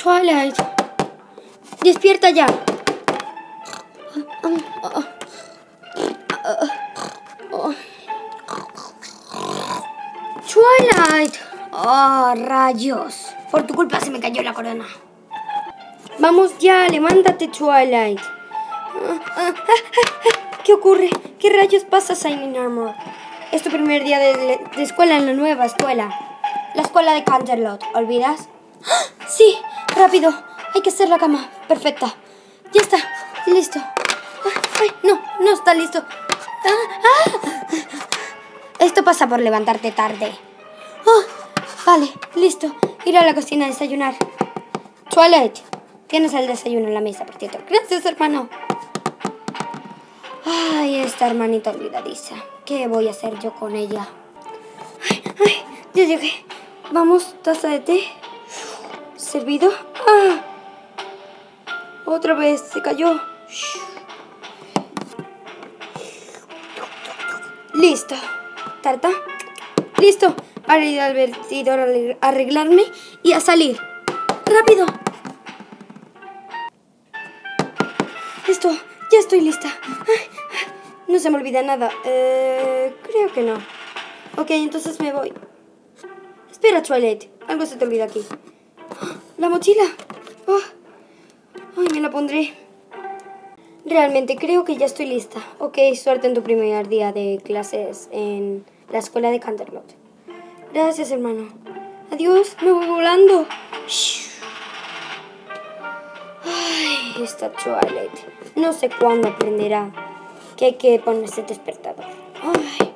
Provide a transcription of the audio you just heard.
Twilight. Despierta ya. Twilight. Oh, rayos. Por tu culpa se me cayó la corona. Vamos ya, levántate, Twilight. ¿Qué ocurre? ¿Qué rayos pasa, Signing Armor? Es tu primer día de, de escuela en la nueva escuela. La escuela de Canterlot, ¿olvidas? Sí, rápido. Hay que hacer la cama. Perfecta. Ya está. Listo. Ay, no, no está listo. Ah, ah. Esto pasa por levantarte tarde. Oh, vale, listo. Ir a la cocina a desayunar. Twilight, tienes el desayuno en la mesa, por cierto. Gracias, hermano. Ay, esta hermanita olvidadiza. ¿Qué voy a hacer yo con ella? Ay, ay, ya llegué. Vamos, taza de té. ¿Servido? ¡Ah! Otra vez se cayó. Listo. Tarta. Listo. Para ir al vertidor a arreglarme y a salir. ¡Rápido! Listo. Ya estoy lista. no se me olvida nada. Eh, creo que no. Ok, entonces me voy. Espera, Twilight. Algo se te olvida aquí. ¡La mochila! Oh. ¡Ay, me la pondré! Realmente creo que ya estoy lista. Ok, suerte en tu primer día de clases en la escuela de Canterlot. Gracias, hermano. Adiós, me voy volando. Ay, esta Twilight. No sé cuándo aprenderá que hay que ponerse despertador. Ay.